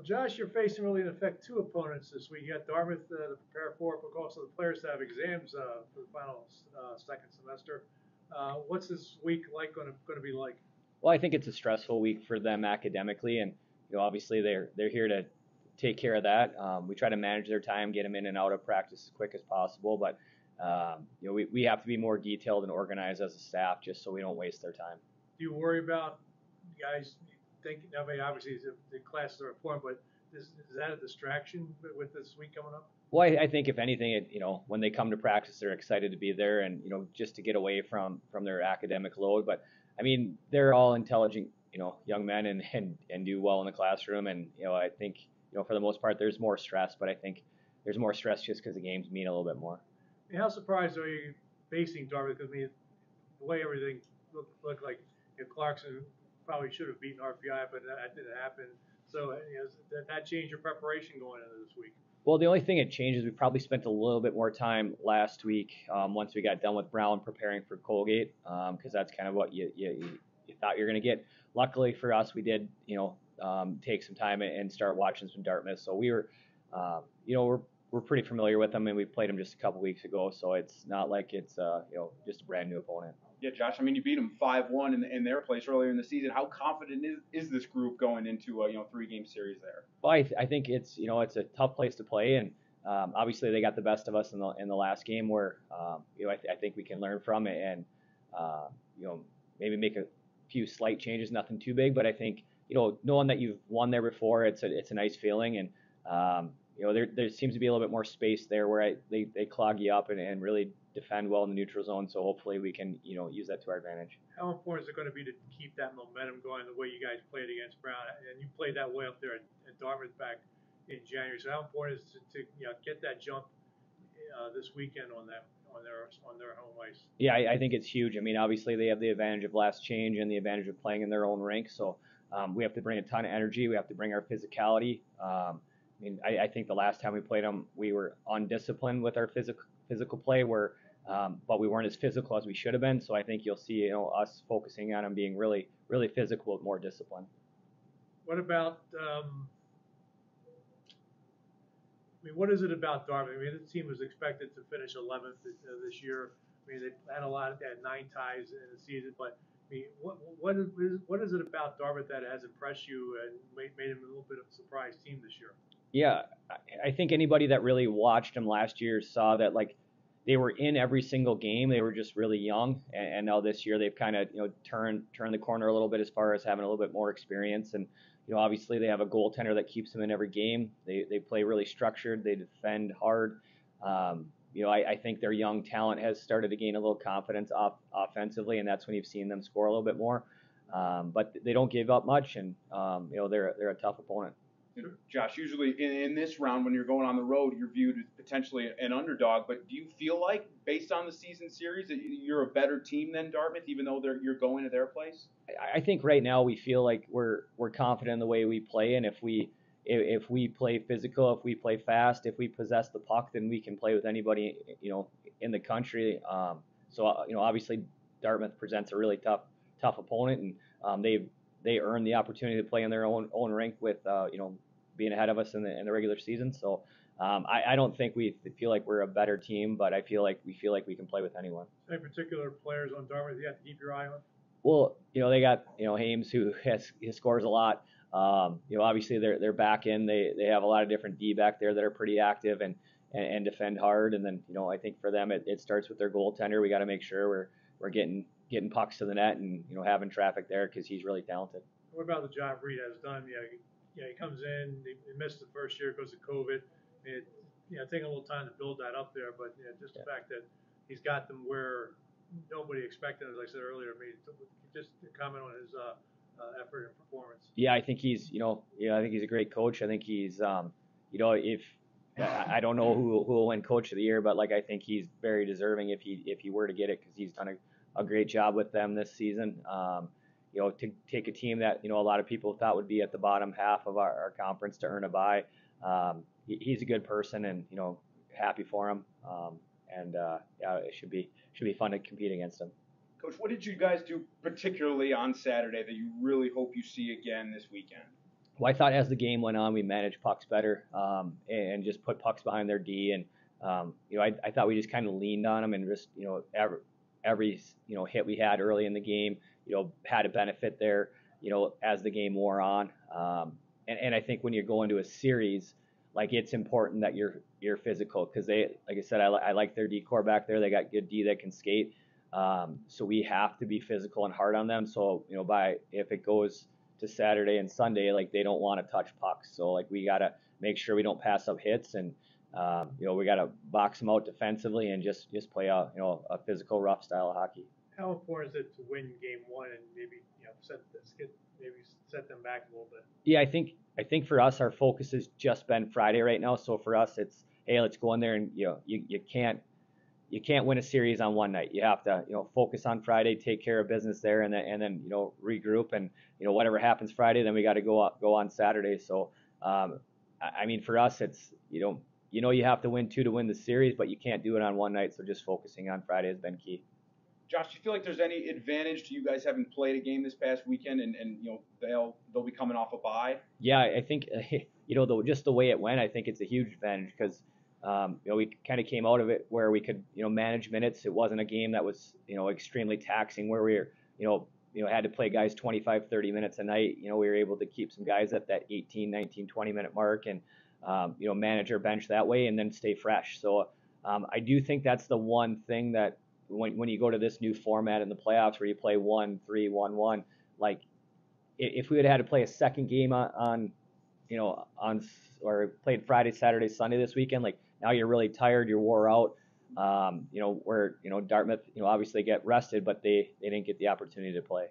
Well, Josh, you're facing really in effect two opponents this week. You got Dartmouth uh, to prepare for, but also the players to have exams uh, for the final uh, second semester. Uh, what's this week like going to going to be like? Well, I think it's a stressful week for them academically, and you know, obviously they're they're here to take care of that. Um, we try to manage their time, get them in and out of practice as quick as possible, but um, you know, we, we have to be more detailed and organized as a staff just so we don't waste their time. Do you worry about guys thinking? I mean, obviously the, the classes are important, but is, is that a distraction with this week coming up? Well, I, I think if anything, it, you know, when they come to practice, they're excited to be there and you know just to get away from from their academic load. But I mean, they're all intelligent, you know, young men and and and do well in the classroom. And you know, I think you know for the most part, there's more stress, but I think there's more stress just because the games mean a little bit more. I mean, how surprised are you facing Dartmouth? Because I mean, the way everything looked, looked like you Clarkson probably should have beaten RPI, but that didn't happen. So you that, that changed your preparation going into this week. Well, the only thing it changes, we probably spent a little bit more time last week um, once we got done with Brown preparing for Colgate, because um, that's kind of what you, you, you thought you were going to get. Luckily for us, we did, you know, um, take some time and start watching some Dartmouth. So we were, uh, you know, we're we're pretty familiar with them, and we played them just a couple weeks ago. So it's not like it's uh, you know just a brand new opponent. Yeah, Josh. I mean, you beat them five one in, in their place earlier in the season. How confident is, is this group going into a you know three game series there? Well, I, th- I think it's you know it's a tough place to play, and um, obviously they got the best of us in the in the last game, where um, you know I, th- I, think we can learn from it, and uh, you know maybe make a few slight changes, nothing too big, but I think you know knowing that you've won there before, it's a it's a nice feeling, and um, you know, there, there seems to be a little bit more space there where I, they, they clog you up and, and really defend well in the neutral zone. So hopefully we can, you know, use that to our advantage. How important is it going to be to keep that momentum going the way you guys played against Brown? And you played that way up there at, at Dartmouth back in January. So how important is it to, to you know, get that jump uh, this weekend on that on their on their home ice? Yeah, I, I, think it's huge. I mean, obviously they have the advantage of last change and the advantage of playing in their own rink. So um, we have to bring a ton of energy. We have to bring our physicality. Um, I mean, I, I, think the last time we played them, we were undisciplined with our physical physical play, where um, but we weren't as physical as we should have been. So I think you'll see, you know, us focusing on them being really, really physical with more discipline. What about? Um, I mean, what is it about Dartmouth? I mean, the team was expected to finish 11th this year. I mean, they had a lot, they had nine ties in the season, but I mean, what what is what is it about Dartmouth that has impressed you and made, made them a little bit of a surprise team this year? Yeah, I think anybody that really watched them last year saw that like they were in every single game. They were just really young, and, and now this year they've kind of you know turned turned the corner a little bit as far as having a little bit more experience. And you know, obviously they have a goaltender that keeps them in every game. They they play really structured. They defend hard. Um, you know, I, I think their young talent has started to gain a little confidence off offensively, and that's when you've seen them score a little bit more. Um, but they don't give up much, and um, you know they're they're a tough opponent. Josh, usually in, in, this round, when you're going on the road, you're viewed as potentially an underdog. But do you feel like, based on the season series, that you're a better team than Dartmouth, even though you're going to their place? I think right now we feel like we're we're confident in the way we play, and if we if, if we play physical, if we play fast, if we possess the puck, then we can play with anybody you know in the country. Um, so uh, you know, obviously Dartmouth presents a really tough tough opponent, and um, they've they earned the opportunity to play in their own own rink with uh, you know being ahead of us in the in the regular season. So um, I, I don't think we feel like we're a better team, but I feel like we feel like we can play with anyone. Any particular players on Dartmouth you have to keep your eye on? Well, you know they got you know Haymes who has he scores a lot. Um, you know obviously they're they're back in. They they have a lot of different D back there that are pretty active and and, and defend hard. And then you know I think for them it, it starts with their goaltender. We got to make sure we're we're getting getting pucks to the net and you know having traffic there because he's really talented. What about the job Reid has done? Yeah, he, yeah, he comes in. He, he missed the first year because of COVID. It, you know, taking a little time to build that up there, but you know, just yeah. the fact that he's got them where nobody expected, as I said earlier. I mean, just to comment on his uh, uh, effort and performance. Yeah, I think he's, you know, yeah, I think he's a great coach. I think he's, um, you know, if I don't know who who will win Coach of the Year, but like I think he's very deserving if he if he were to get it because he's done a a great job with them this season. Um, you know, to take a team that you know a lot of people thought would be at the bottom half of our, our conference to earn a bye. Um, he, he's a good person, and you know, happy for him. Um, and uh, yeah, it should be should be fun to compete against him. Coach, what did you guys do particularly on Saturday that you really hope you see again this weekend? I thought as the game went on, we managed pucks better um, and just put pucks behind their D. And um, you know, I, I thought we just kind of leaned on them and just you know every, every you know hit we had early in the game, you know, had a benefit there. You know, as the game wore on. Um, and, and I think when you're going to a series, like it's important that you're you're physical because they, like I said, I, I like their D corps back there. They got good D that can skate. Um, so we have to be physical and hard on them. So you know, by if it goes to Saturday and Sunday, like they don't want to touch pucks. So like we gotta make sure we don't pass up hits, and um, you know we gotta box them out defensively and just just play a you know a physical rough style of hockey. How important is it to win game one and maybe you know set this get maybe set them back a little bit? Yeah, I think I think for us our focus has just been Friday right now. So for us it's hey let's go in there and you know you, you can't you can't win a series on one night. You have to, you know, focus on Friday, take care of business there, and then and then you know regroup and you know whatever happens Friday, then we got to go up, go on Saturday. So, um, I, I mean, for us, it's you know you know you have to win two to win the series, but you can't do it on one night. So just focusing on Friday has been key. Josh, do you feel like there's any advantage to you guys having played a game this past weekend, and, and you know they'll they'll be coming off a bye? Yeah, I think you know the, just the way it went, I think it's a huge advantage because um, you know, we kind of came out of it where we could, you know, manage minutes. It wasn't a game that was, you know, extremely taxing where we were, you know, you know, had to play guys 25, 30 minutes a night. You know, we were able to keep some guys at that 18, 19, 20 minute mark and, um, you know, manage our bench that way and then stay fresh. So um, I do think that's the one thing that when, when you go to this new format in the playoffs where you play one, three, one, one, like if we had had to play a second game on, on you know, on or played Friday, Saturday, Sunday this weekend, like now you're really tired, you're wore out. Um, you know, where you know Dartmouth, you know, obviously get rested, but they they didn't get the opportunity to play.